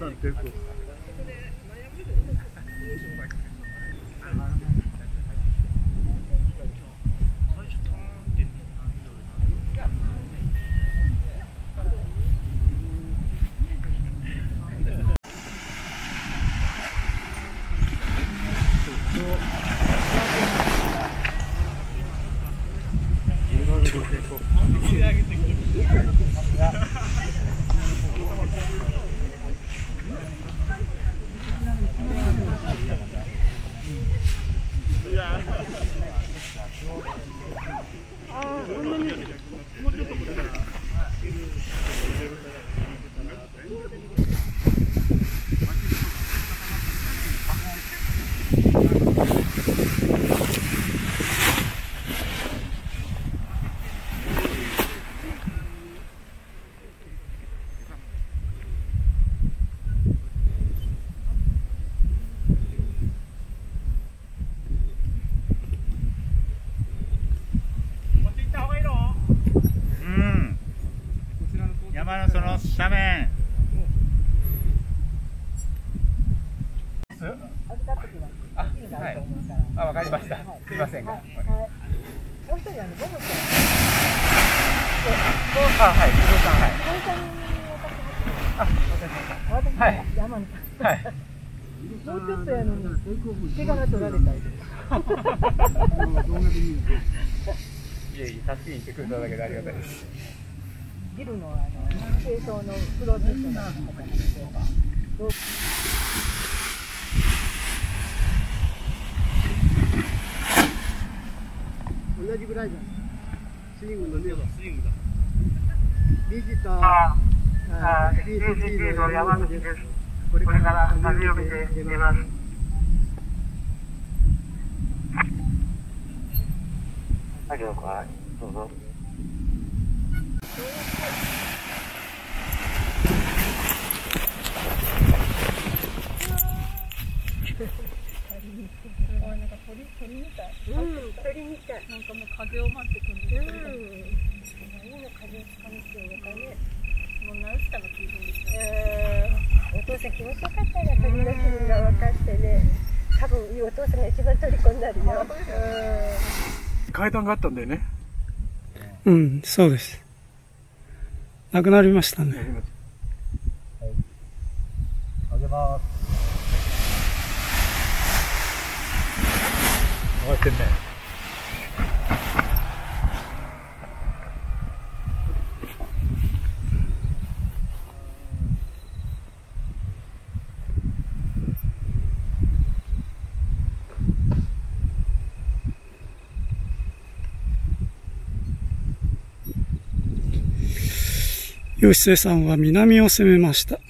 对。うん山のその斜面。あ、はい。あ、わかりました。すみませんが。もう一人あのゴムちあ、はい。不動産はい。ゃん、ゴムちゃんにあ、わかりまし私、はい。山に。た。はい。もうちょっとやのに、怪我が取られたり。い。えい。え、助けに来てくれただけでありがたい。です。ビルのあの清掃のプロジェクトの方なんです。同じぐらいじゃん。スイングのね。スイングだ。ビジター、あ CCT の山口です。これから旅を見て出ます。はい、了解。どうぞ。鳥、鳥みたい。うん、鳥みたい。なんかもう風を待ってくるんですうん。何の風をつかみてるのかね。もうナウシカの気分でした。お父さん気持ちよかったら鳥の気分が分かってね。多分お父さんが一番虜になるよ。階段があったんだよね。うん、そうです。亡くなりましたね。あげます。終わってんね。義末さんは南を攻めました。